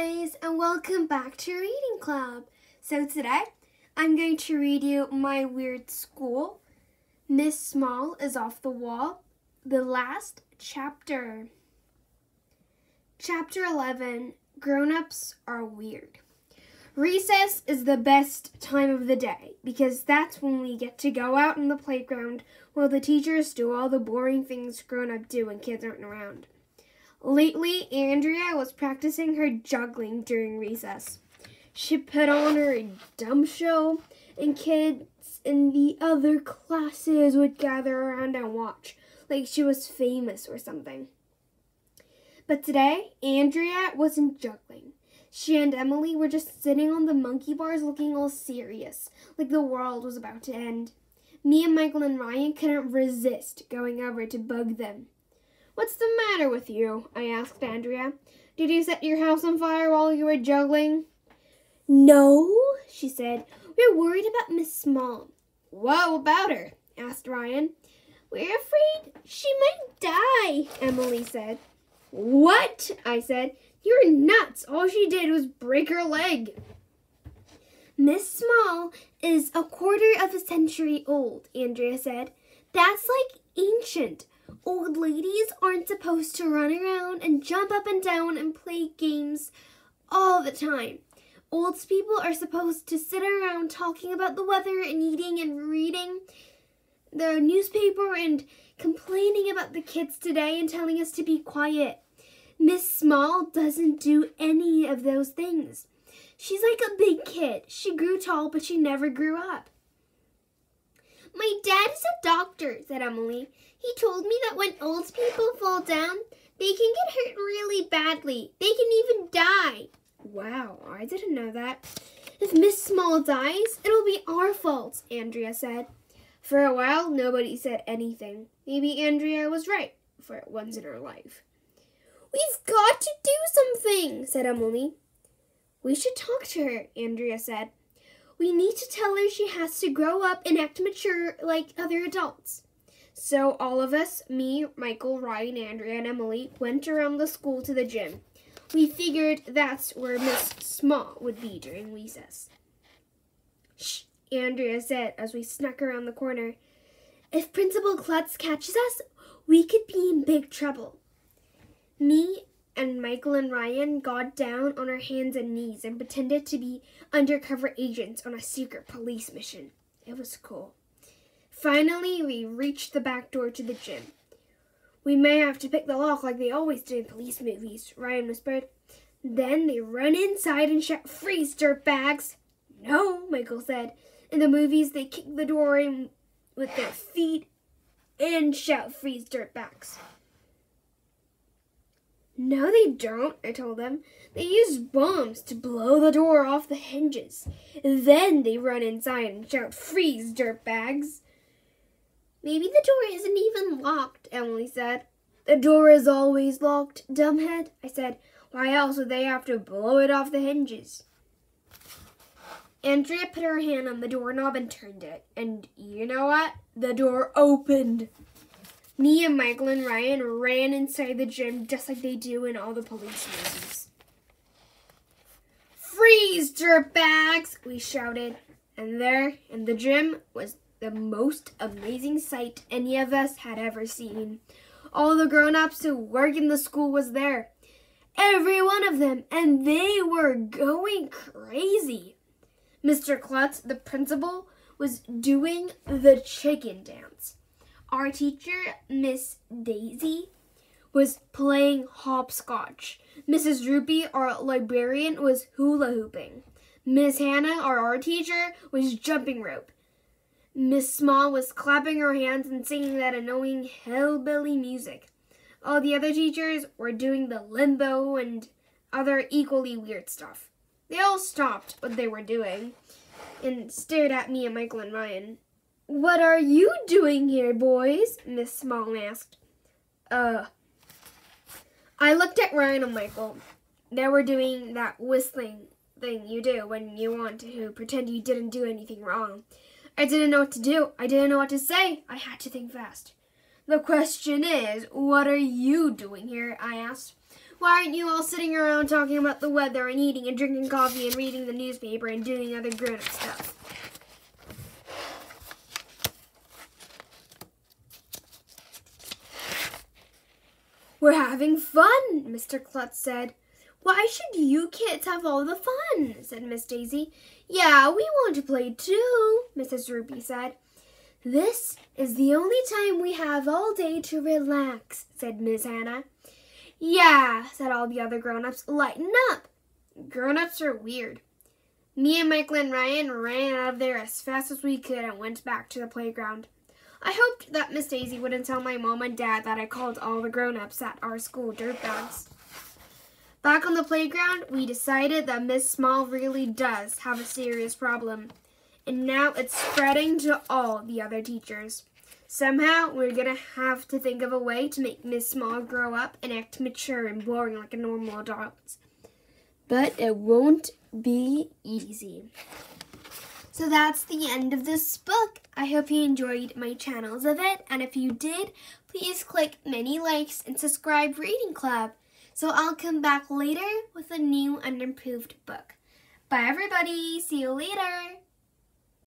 guys, and welcome back to Reading Club. So today, I'm going to read you My Weird School. Miss Small is off the wall. The last chapter. Chapter 11 Grown-ups are weird. Recess is the best time of the day because that's when we get to go out in the playground while the teachers do all the boring things grown-up do when kids aren't around. Lately, Andrea was practicing her juggling during recess. She put on her dumb show, and kids in the other classes would gather around and watch, like she was famous or something. But today, Andrea wasn't juggling. She and Emily were just sitting on the monkey bars looking all serious, like the world was about to end. Me and Michael and Ryan couldn't resist going over to bug them. What's the matter with you? I asked Andrea. Did you set your house on fire while you were juggling? No, she said. We're worried about Miss Small. What about her? asked Ryan. We're afraid she might die, Emily said. What? I said. You're nuts. All she did was break her leg. Miss Small is a quarter of a century old, Andrea said. That's like ancient. Old ladies aren't supposed to run around and jump up and down and play games all the time. Old people are supposed to sit around talking about the weather and eating and reading the newspaper and complaining about the kids today and telling us to be quiet. Miss Small doesn't do any of those things. She's like a big kid. She grew tall, but she never grew up. My dad is a doctor, said Emily. He told me that when old people fall down, they can get hurt really badly. They can even die. Wow, I didn't know that. If Miss Small dies, it'll be our fault, Andrea said. For a while, nobody said anything. Maybe Andrea was right for once in her life. We've got to do something, said Emily. We should talk to her, Andrea said. We need to tell her she has to grow up and act mature like other adults. So all of us, me, Michael, Ryan, Andrea, and Emily, went around the school to the gym. We figured that's where Miss Small would be during recess. Shh, Andrea said as we snuck around the corner. If Principal Klutz catches us, we could be in big trouble. Me and Michael and Ryan got down on our hands and knees and pretended to be undercover agents on a secret police mission. It was cool. Finally, we reached the back door to the gym. We may have to pick the lock like they always do in police movies, Ryan whispered. Then they run inside and shout, Freeze, dirtbags! No, Michael said. In the movies, they kick the door in with their feet and shout, Freeze, dirtbags. No, they don't, I told them. They use bombs to blow the door off the hinges. Then they run inside and shout, Freeze, dirtbags. Maybe the door isn't even locked, Emily said. The door is always locked, dumbhead, I said. Why else would they have to blow it off the hinges? Andrea put her hand on the doorknob and turned it. And you know what? The door opened. Me and Michael and Ryan ran inside the gym just like they do in all the police movies. Freeze, dirtbags! We shouted. And there, in the gym, was the most amazing sight any of us had ever seen. All the grown-ups who work in the school was there. Every one of them, and they were going crazy. Mr. Klutz, the principal, was doing the chicken dance. Our teacher, Miss Daisy, was playing hopscotch. Mrs. Roopy, our librarian, was hula hooping. Miss Hannah, our art teacher, was jumping rope. Miss Small was clapping her hands and singing that annoying hillbilly music. All the other teachers were doing the limbo and other equally weird stuff. They all stopped what they were doing and stared at me and Michael and Ryan. What are you doing here, boys? Miss Small asked. Uh, I looked at Ryan and Michael. They were doing that whistling thing you do when you want to pretend you didn't do anything wrong. I didn't know what to do. I didn't know what to say. I had to think fast. The question is, what are you doing here? I asked. Why aren't you all sitting around talking about the weather and eating and drinking coffee and reading the newspaper and doing other grown up stuff? We're having fun, Mr. Klutz said. Why should you kids have all the fun? said Miss Daisy. Yeah, we want to play too, Mrs. Roopy said. This is the only time we have all day to relax, said Miss Hannah. Yeah, said all the other grown-ups. Lighten up. Grown-ups are weird. Me and Michael and Ryan ran out of there as fast as we could and went back to the playground. I hoped that Miss Daisy wouldn't tell my mom and dad that I called all the grown-ups at our school dirtbags. Back on the playground, we decided that Miss Small really does have a serious problem. And now it's spreading to all the other teachers. Somehow, we're gonna have to think of a way to make Miss Small grow up and act mature and boring like a normal adult. But it won't be easy. So that's the end of this book. I hope you enjoyed my channels of it, and if you did, please click many likes and subscribe Reading Club. So I'll come back later with a new and improved book. Bye everybody, see you later!